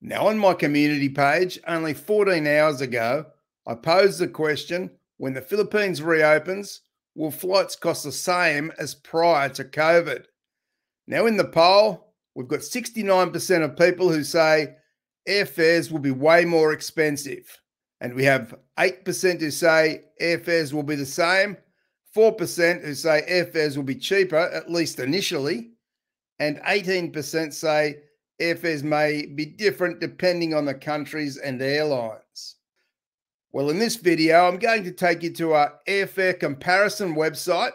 Now, on my community page, only 14 hours ago, I posed the question when the Philippines reopens, will flights cost the same as prior to COVID? Now, in the poll, we've got 69% of people who say airfares will be way more expensive. And we have 8% who say airfares will be the same, 4% who say airfares will be cheaper, at least initially, and 18% say airfares may be different depending on the countries and airlines. Well, in this video, I'm going to take you to our airfare comparison website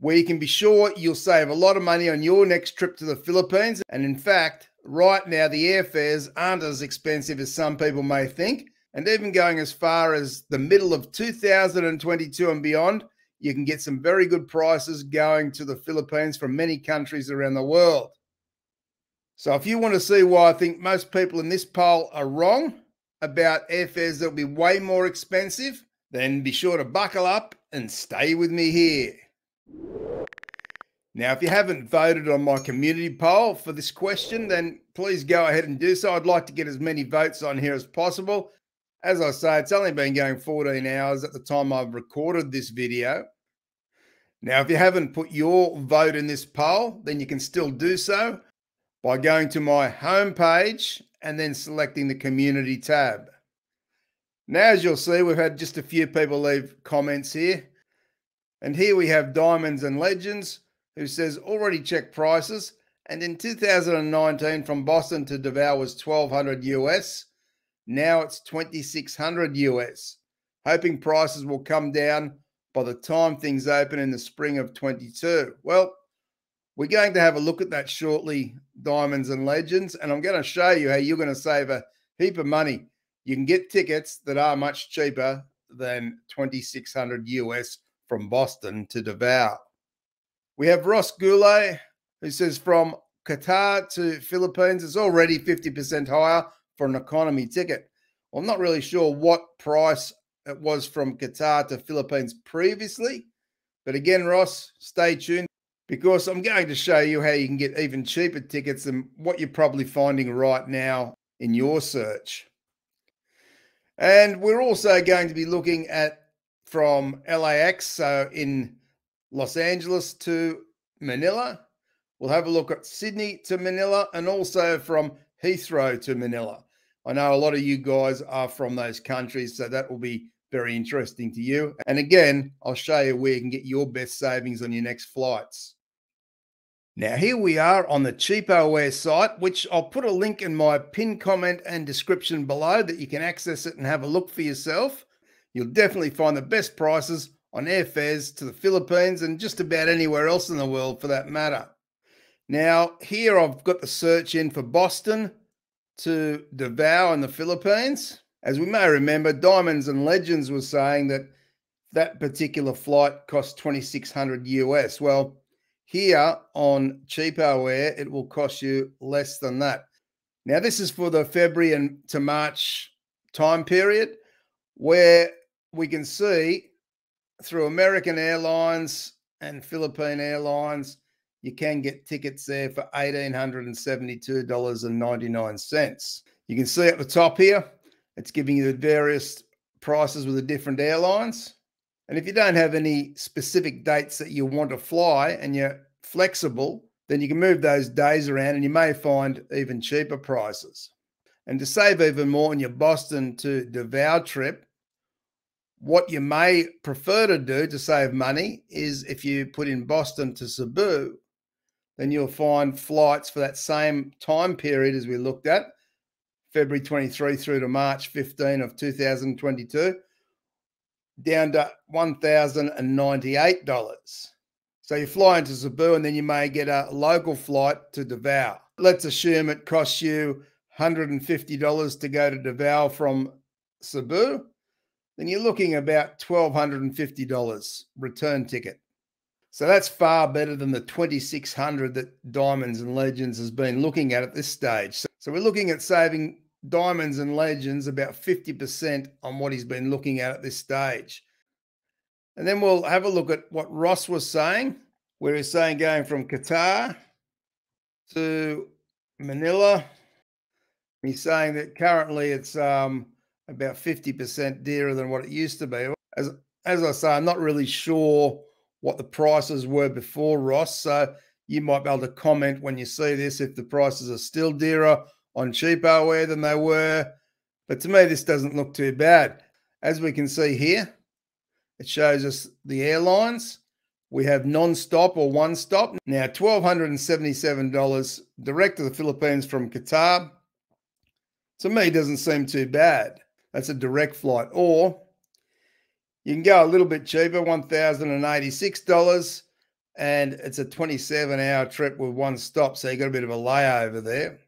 where you can be sure you'll save a lot of money on your next trip to the Philippines. And in fact, right now, the airfares aren't as expensive as some people may think. And even going as far as the middle of 2022 and beyond, you can get some very good prices going to the Philippines from many countries around the world. So if you want to see why I think most people in this poll are wrong about airfares that'll be way more expensive, then be sure to buckle up and stay with me here. Now, if you haven't voted on my community poll for this question, then please go ahead and do so. I'd like to get as many votes on here as possible. As I say, it's only been going 14 hours at the time I've recorded this video. Now, if you haven't put your vote in this poll, then you can still do so by going to my home page and then selecting the community tab. Now, as you'll see, we've had just a few people leave comments here. And here we have Diamonds and Legends, who says already checked prices. And in 2019, from Boston to Davao was 1200 US. Now it's 2600 US. Hoping prices will come down by the time things open in the spring of 22. Well, we're going to have a look at that shortly, Diamonds and Legends, and I'm going to show you how you're going to save a heap of money. You can get tickets that are much cheaper than 2600 US from Boston to Davao. We have Ross Goulet, who says from Qatar to Philippines, it's already 50% higher for an economy ticket. Well, I'm not really sure what price it was from Qatar to Philippines previously. But again, Ross, stay tuned because I'm going to show you how you can get even cheaper tickets than what you're probably finding right now in your search. And we're also going to be looking at from LAX, so in Los Angeles to Manila. We'll have a look at Sydney to Manila and also from Heathrow to Manila. I know a lot of you guys are from those countries, so that will be very interesting to you. And again, I'll show you where you can get your best savings on your next flights. Now, here we are on the CheapOair site, which I'll put a link in my pinned comment and description below that you can access it and have a look for yourself. You'll definitely find the best prices on airfares to the Philippines and just about anywhere else in the world for that matter. Now, here I've got the search in for Boston to Davao in the Philippines. As we may remember, Diamonds and Legends was saying that that particular flight cost 2600 US. Well, here on CheapOair, it will cost you less than that. Now, this is for the February and to March time period where we can see through American Airlines and Philippine Airlines, you can get tickets there for $1,872.99. You can see at the top here, it's giving you the various prices with the different airlines. And if you don't have any specific dates that you want to fly and you're flexible, then you can move those days around and you may find even cheaper prices. And to save even more on your Boston to Davao trip, what you may prefer to do to save money is if you put in Boston to Cebu, then you'll find flights for that same time period as we looked at, February 23 through to March 15 of 2022 down to $1,098. So you fly into Cebu and then you may get a local flight to Davao. Let's assume it costs you $150 to go to Davao from Cebu. Then you're looking about $1,250 return ticket. So that's far better than the 2600 that Diamonds and Legends has been looking at at this stage. So, so we're looking at saving Diamonds and Legends about 50% on what he's been looking at at this stage. And then we'll have a look at what Ross was saying, where he's saying going from Qatar to Manila He's saying that currently it's um, about 50% dearer than what it used to be. As, as I say, I'm not really sure what the prices were before Ross. So you might be able to comment when you see this if the prices are still dearer on CheapOair than they were. But to me, this doesn't look too bad. As we can see here, it shows us the airlines. We have non-stop or one stop. Now, $1,277 direct to the Philippines from Qatar. To me, doesn't seem too bad. That's a direct flight. Or you can go a little bit cheaper, $1,086, and it's a 27 hour trip with one stop. So you got a bit of a layover there.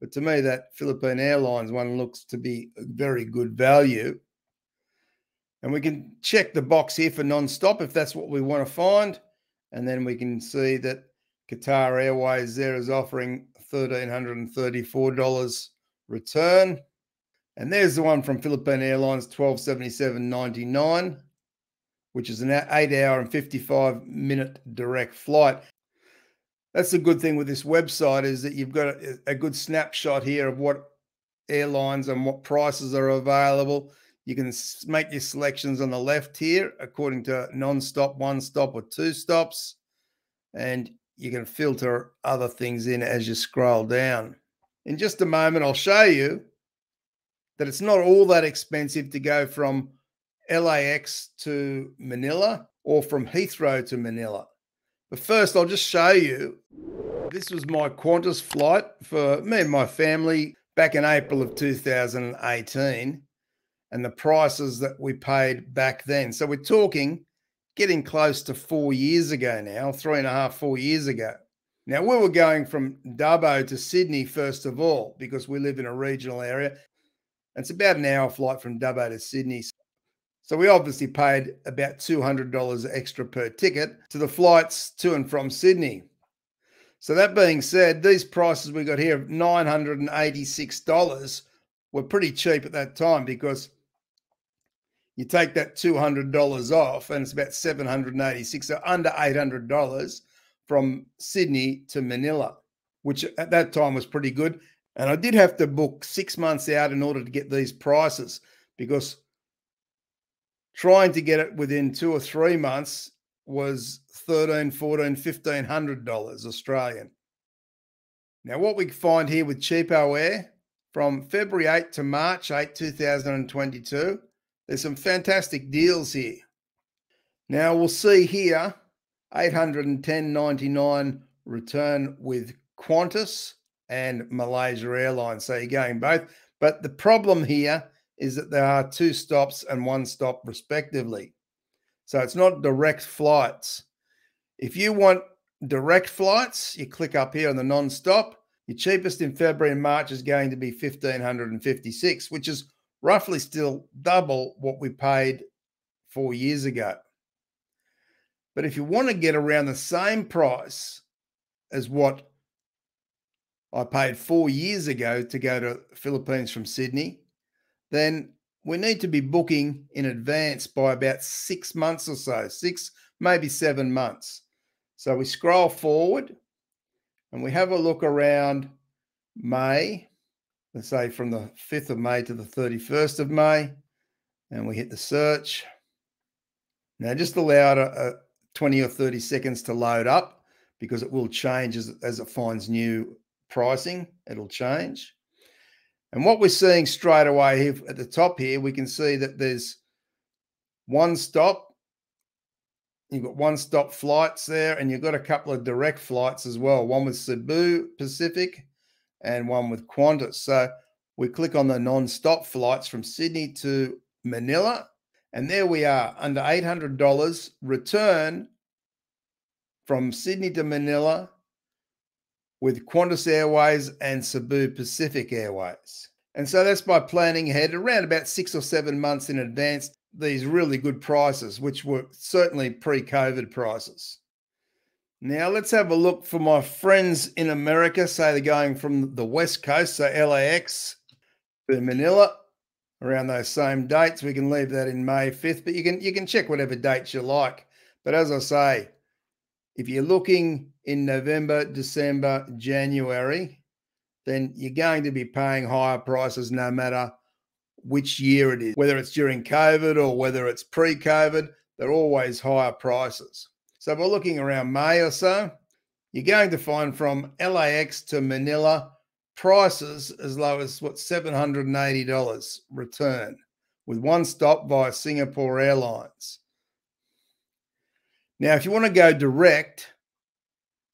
But to me, that Philippine Airlines one looks to be a very good value. And we can check the box here for non-stop if that's what we want to find. And then we can see that Qatar Airways there is offering $1,334 return. And there's the one from Philippine Airlines, 1277.99, which is an eight hour and 55 minute direct flight. That's the good thing with this website is that you've got a, a good snapshot here of what airlines and what prices are available. You can make your selections on the left here according to non-stop, one stop, or two stops. And you can filter other things in as you scroll down. In just a moment, I'll show you that it's not all that expensive to go from LAX to Manila or from Heathrow to Manila. But first, I'll just show you. This was my Qantas flight for me and my family back in April of 2018 and the prices that we paid back then. So we're talking getting close to four years ago now, three and a half, four years ago. Now, we were going from Dubbo to Sydney, first of all, because we live in a regional area. It's about an hour flight from Dubbo to Sydney. So we obviously paid about $200 extra per ticket to the flights to and from Sydney. So that being said, these prices we got here of $986 were pretty cheap at that time because you take that $200 off and it's about 786 so under $800 from Sydney to Manila, which at that time was pretty good. And I did have to book six months out in order to get these prices because trying to get it within two or three months was 13 14 1500 dollars australian now what we find here with CheapOair from february 8 to march 8 2022 there's some fantastic deals here. Now we'll see here 810.99 return with Qantas and Malaysia Airlines. So you're going both. But the problem here is that there are two stops and one stop respectively. So it's not direct flights. If you want direct flights, you click up here on the non-stop. Your cheapest in February and March is going to be 1556, which is roughly still double what we paid four years ago. But if you want to get around the same price as what I paid four years ago to go to Philippines from Sydney, then we need to be booking in advance by about six months or so, six, maybe seven months. So we scroll forward and we have a look around May let's say from the 5th of May to the 31st of May, and we hit the search. Now just allow it a, a 20 or 30 seconds to load up because it will change as, as it finds new pricing. It'll change. And what we're seeing straight away here at the top here, we can see that there's one stop. You've got one stop flights there, and you've got a couple of direct flights as well. One with Cebu Pacific and one with Qantas. So we click on the non-stop flights from Sydney to Manila, and there we are under $800 return from Sydney to Manila with Qantas Airways and Cebu Pacific Airways. And so that's by planning ahead around about six or seven months in advance, these really good prices, which were certainly pre COVID prices. Now let's have a look for my friends in America. Say they're going from the West Coast, so LAX to Manila around those same dates. We can leave that in May 5th, but you can you can check whatever dates you like. But as I say, if you're looking in November, December, January, then you're going to be paying higher prices no matter which year it is, whether it's during COVID or whether it's pre COVID, they're always higher prices. So, by looking around May or so, you're going to find from LAX to Manila prices as low as what $780 return with one stop via Singapore Airlines. Now, if you want to go direct,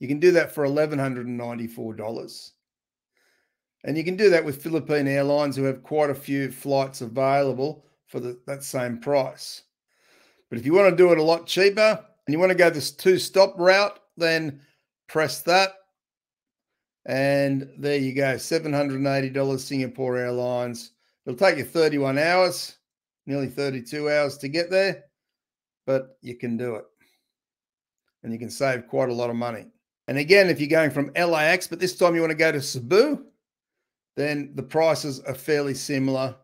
you can do that for $1,194. And you can do that with Philippine Airlines, who have quite a few flights available for the, that same price. But if you want to do it a lot cheaper and you want to go this two stop route, then press that. And there you go $780 Singapore Airlines. It'll take you 31 hours, nearly 32 hours to get there, but you can do it. And you can save quite a lot of money. And again, if you're going from LAX, but this time you want to go to Cebu, then the prices are fairly similar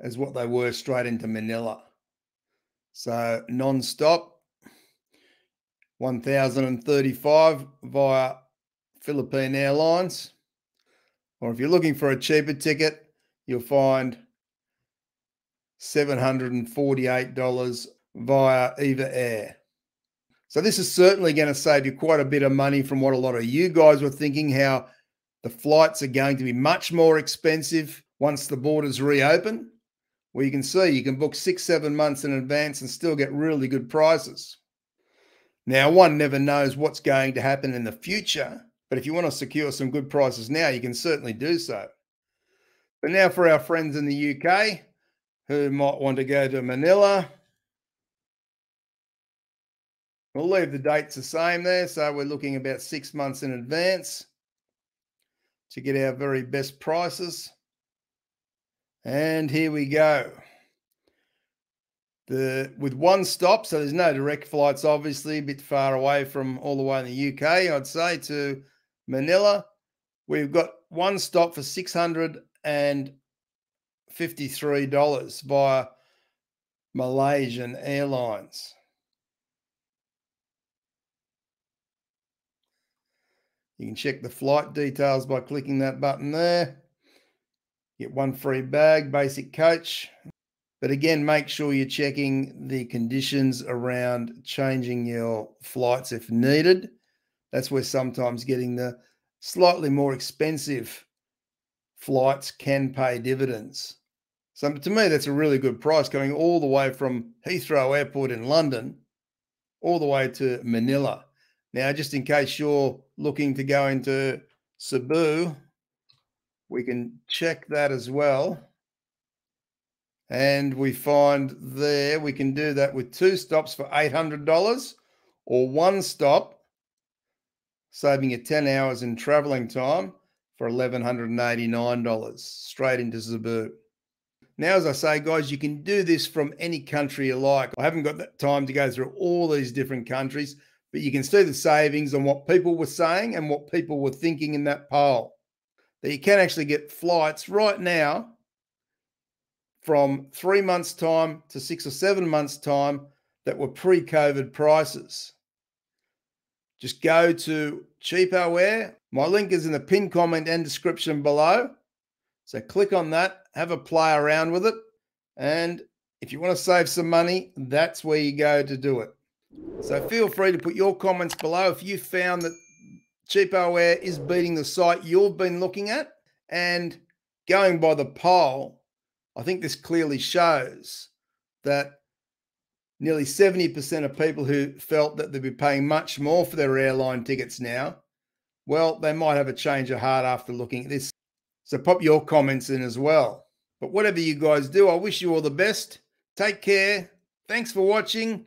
as what they were straight into Manila. So non-stop, 1,035 via Philippine Airlines. Or if you're looking for a cheaper ticket, you'll find $748 via Eva Air. So this is certainly going to save you quite a bit of money from what a lot of you guys were thinking, how the flights are going to be much more expensive once the borders reopen. Well, you can see you can book six, seven months in advance and still get really good prices. Now, one never knows what's going to happen in the future, but if you want to secure some good prices now, you can certainly do so. But now for our friends in the UK who might want to go to Manila, we'll leave the dates the same there. So we're looking about six months in advance to get our very best prices. And here we go. The with one stop, so there's no direct flights, obviously, a bit far away from all the way in the UK, I'd say, to Manila. We've got one stop for $653 via Malaysian Airlines. You can check the flight details by clicking that button there. Get one free bag, basic coach. But again, make sure you're checking the conditions around changing your flights if needed. That's where sometimes getting the slightly more expensive flights can pay dividends. So to me, that's a really good price going all the way from Heathrow Airport in London all the way to Manila. Now, just in case you're looking to go into Cebu, we can check that as well. And we find there we can do that with two stops for $800 or one stop, saving you 10 hours in traveling time for $1,189 straight into Cebu. Now, as I say, guys, you can do this from any country you like. I haven't got that time to go through all these different countries but you can see the savings on what people were saying and what people were thinking in that poll. That you can actually get flights right now from three months' time to six or seven months' time that were pre COVID prices. Just go to Cheapo. My link is in the pin comment and description below. So click on that, have a play around with it. And if you want to save some money, that's where you go to do it. So feel free to put your comments below if you found that CheapOair is beating the site you've been looking at. And going by the poll, I think this clearly shows that nearly 70% of people who felt that they'd be paying much more for their airline tickets now, well, they might have a change of heart after looking at this. So pop your comments in as well. But whatever you guys do, I wish you all the best. Take care. Thanks for watching,